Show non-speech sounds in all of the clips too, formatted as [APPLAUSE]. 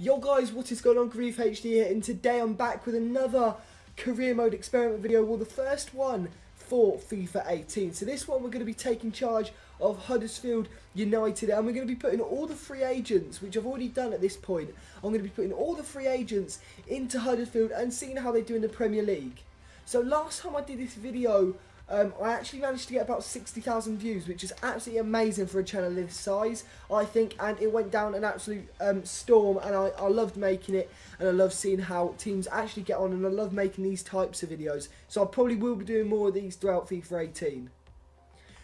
Yo guys, what is going on? Greeve HD here, and today I'm back with another career mode experiment video. Well, the first one for FIFA 18. So this one we're going to be taking charge of Huddersfield United, and we're going to be putting all the free agents, which I've already done at this point. I'm going to be putting all the free agents into Huddersfield and seeing how they do in the Premier League. So last time I did this video, um, I actually managed to get about 60,000 views, which is absolutely amazing for a channel this size, I think, and it went down an absolute um, storm, and I, I loved making it, and I love seeing how teams actually get on, and I love making these types of videos, so I probably will be doing more of these throughout FIFA 18.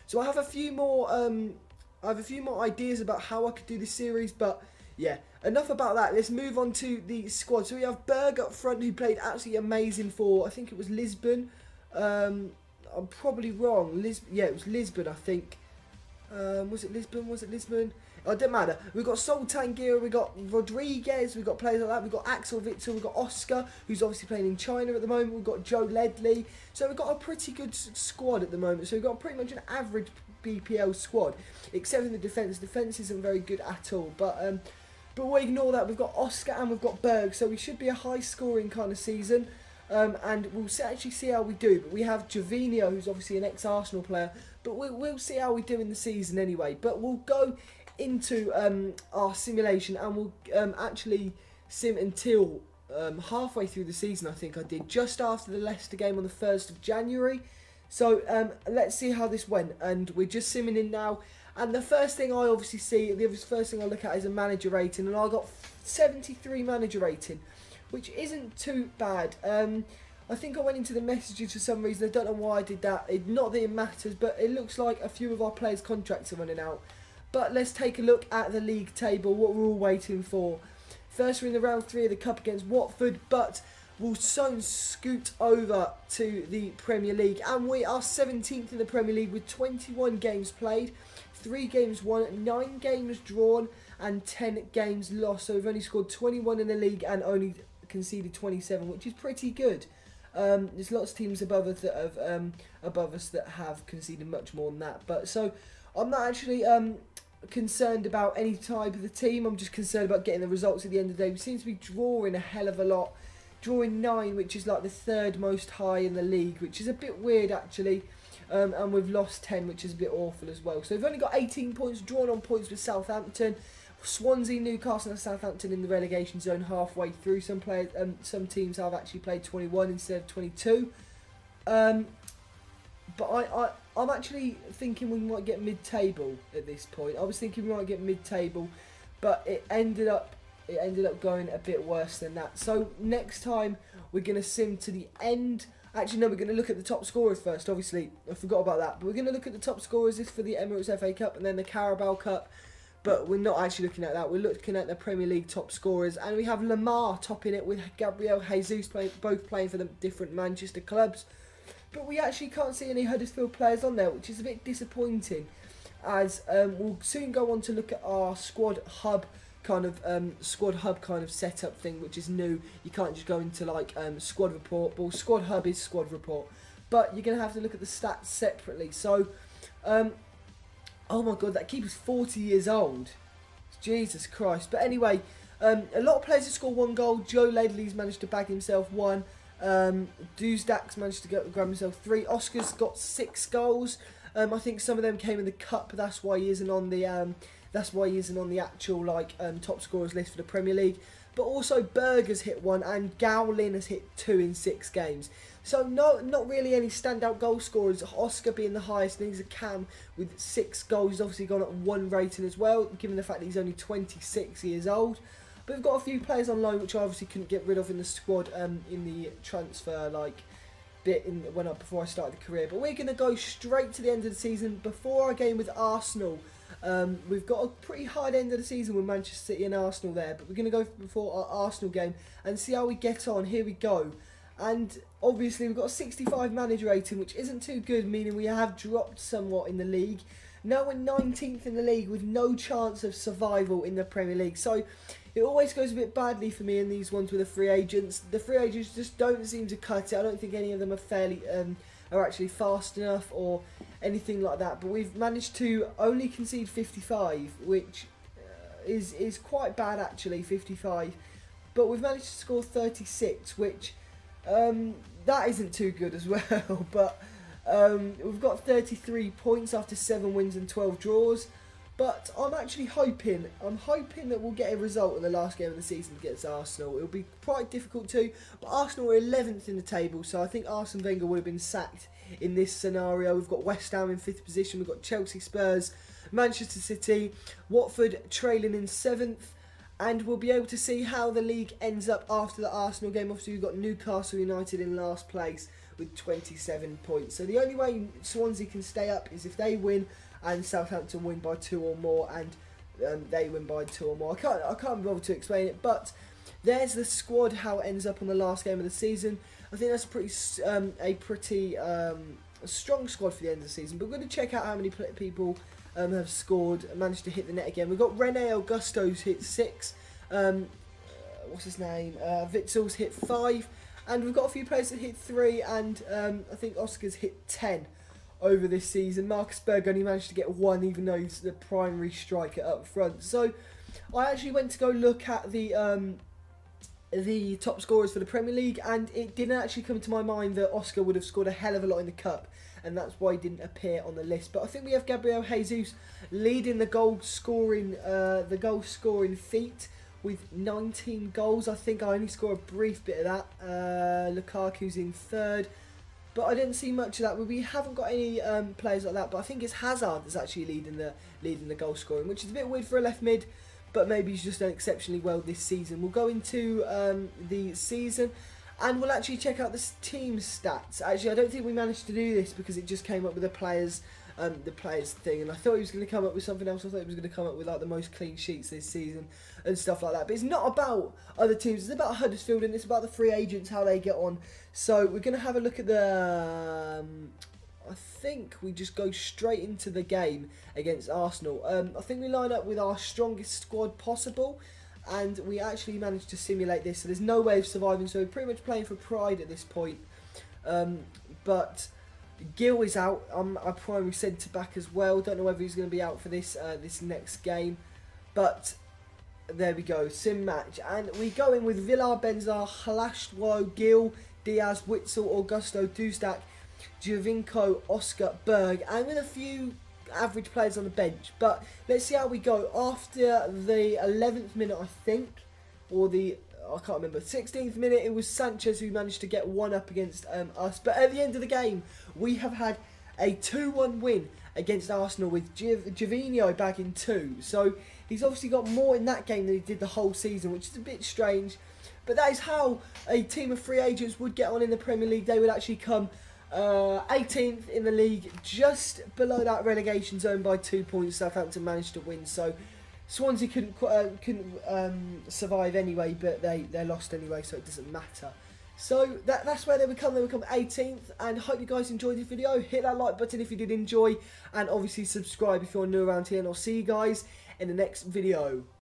So I have a few more, um, I have a few more ideas about how I could do this series, but yeah, enough about that. Let's move on to the squad. So we have Berg up front, who played absolutely amazing for, I think it was Lisbon, um, I'm probably wrong. Lis yeah, it was Lisbon, I think. Um, was it Lisbon? Was it Lisbon? Oh, it doesn't matter. We've got Sultan Gira, we've got Rodriguez, we've got players like that. We've got Axel Witsel, we've got Oscar, who's obviously playing in China at the moment. We've got Joe Ledley. So we've got a pretty good squad at the moment. So we've got pretty much an average BPL squad, except in the defence. Defence isn't very good at all. But um, but we ignore that. We've got Oscar and we've got Berg. So we should be a high scoring kind of season. Um, and we'll actually see how we do. But we have Gervinho, who's obviously an ex-Arsenal player. But we'll, we'll see how we do in the season anyway. But we'll go into um, our simulation and we'll um, actually sim until um, halfway through the season, I think I did, just after the Leicester game on the 1st of January. So um, let's see how this went. And we're just simming in now. And the first thing I obviously see, the first thing I look at is a manager rating. And I got 73 manager rating which isn't too bad. Um, I think I went into the messages for some reason. I don't know why I did that. It, not that it matters, but it looks like a few of our players' contracts are running out. But let's take a look at the league table, what we're all waiting for. First, we're in the round three of the Cup against Watford, but we'll soon scoot over to the Premier League. And we are 17th in the Premier League with 21 games played, 3 games won, 9 games drawn, and 10 games lost. So we've only scored 21 in the league and only conceded 27, which is pretty good. Um, there's lots of teams above us that have um, above us that have conceded much more than that. But so I'm not actually um, concerned about any type of the team. I'm just concerned about getting the results at the end of the day. We seem to be drawing a hell of a lot. Drawing nine, which is like the third most high in the league, which is a bit weird actually. Um, and we've lost 10, which is a bit awful as well. So we've only got 18 points, drawn on points with Southampton. Swansea, Newcastle, and Southampton in the relegation zone halfway through. Some players, um, some teams have actually played 21 instead of 22. Um, but I, I, I'm actually thinking we might get mid-table at this point. I was thinking we might get mid-table, but it ended up it ended up going a bit worse than that. So next time we're going to sim to the end. Actually, no, we're going to look at the top scorers first. Obviously, I forgot about that. But we're going to look at the top scorers. This for the Emirates FA Cup and then the Carabao Cup but we're not actually looking at that. We're looking at the Premier League top scorers, and we have Lamar topping it with Gabriel Jesus, play, both playing for the different Manchester clubs. But we actually can't see any Huddersfield players on there, which is a bit disappointing. As um, we'll soon go on to look at our squad hub kind of um, squad hub kind of setup thing, which is new. You can't just go into like um, squad report. Well, squad hub is squad report, but you're gonna have to look at the stats separately. So um, Oh my god, that keeper's 40 years old. Jesus Christ. But anyway, um, a lot of players have scored one goal. Joe Ledley's managed to bag himself one. Um, Duzdax managed to get, grab himself three. Oscar's got six goals. Um, I think some of them came in the cup. That's why he isn't on the. Um, that's why he isn't on the actual like um, top scorers list for the Premier League. But also Berger's hit one and Gowlin has hit two in six games. So no, not really any standout goal scorers. Oscar being the highest, and he's a Cam with six goals. He's obviously gone at one rating as well, given the fact that he's only 26 years old. But we've got a few players on loan which I obviously couldn't get rid of in the squad um, in the transfer like bit in when I, before I started the career. But we're going to go straight to the end of the season before our game with Arsenal. Um, we've got a pretty hard end of the season with Manchester City and Arsenal there, but we're going to go before our Arsenal game and see how we get on. Here we go. And obviously we've got a 65 manager rating, which isn't too good, meaning we have dropped somewhat in the league. Now we're 19th in the league with no chance of survival in the Premier League. So it always goes a bit badly for me in these ones with the free agents. The free agents just don't seem to cut it. I don't think any of them are fairly um, are actually fast enough or anything like that. But we've managed to only concede 55, which uh, is is quite bad actually, 55. But we've managed to score 36, which um, that isn't too good as [LAUGHS] well. but um, we've got 33 points after seven wins and 12 draws. But I'm actually hoping, I'm hoping that we'll get a result in the last game of the season against Arsenal. It'll be quite difficult too, but Arsenal are 11th in the table, so I think Arsene Wenger would have been sacked in this scenario. We've got West Ham in fifth position, we've got Chelsea, Spurs, Manchester City, Watford trailing in seventh, and we'll be able to see how the league ends up after the Arsenal game. Obviously, we've got Newcastle United in last place with 27 points. So the only way Swansea can stay up is if they win and Southampton win by two or more, and um, they win by two or more. I can't I can't bother to explain it, but there's the squad how it ends up on the last game of the season. I think that's a pretty um, a pretty um, strong squad for the end of the season. But we're going to check out how many people um, have scored managed to hit the net again. We've got Rene Augusto's hit six. Um, uh, what's his name? Uh, Witsel's hit five. And we've got a few players that hit three, and um, I think Oscar's hit ten over this season. Marcus Berg only managed to get one, even though he's the primary striker up front. So I actually went to go look at the um, the top scorers for the Premier League, and it didn't actually come to my mind that Oscar would have scored a hell of a lot in the cup, and that's why he didn't appear on the list. But I think we have Gabriel Jesus leading the goal scoring uh, the goal scoring feat with 19 goals. I think I only score a brief bit of that. Uh, Lukaku's in third but I didn't see much of that. We haven't got any um, players like that, but I think it's Hazard that's actually leading the leading the goal scoring, which is a bit weird for a left mid, but maybe he's just done exceptionally well this season. We'll go into um, the season, and we'll actually check out the team stats. Actually, I don't think we managed to do this because it just came up with the players um, the players thing, and I thought he was going to come up with something else. I thought he was going to come up with like the most clean sheets this season and stuff like that. But it's not about other teams. It's about Huddersfield and it's about the free agents how they get on. So we're going to have a look at the. Um, I think we just go straight into the game against Arsenal. Um, I think we line up with our strongest squad possible, and we actually managed to simulate this. So there's no way of surviving. So we're pretty much playing for pride at this point. Um, but Gil is out. I'm a primary centre back as well. Don't know whether he's going to be out for this uh, this next game, but there we go. Sim match, and we go in with Villar, Benzar, Hlashwo, Gil, Diaz, Witsel, Augusto, Dustak, Giovinco, Oscar, Berg, and with a few average players on the bench. But let's see how we go after the 11th minute, I think, or the I can't remember. 16th minute, it was Sanchez who managed to get one up against um, us. But at the end of the game, we have had a 2-1 win against Arsenal with Gervinho back in two. So he's obviously got more in that game than he did the whole season, which is a bit strange. But that is how a team of free agents would get on in the Premier League. They would actually come uh, 18th in the league, just below that relegation zone by two points. Southampton managed to win. So Swansea couldn't uh, couldn't um, survive anyway, but they they lost anyway, so it doesn't matter. So that, that's where they become. They become 18th, and hope you guys enjoyed this video. Hit that like button if you did enjoy, and obviously subscribe if you're new around here. And I'll see you guys in the next video.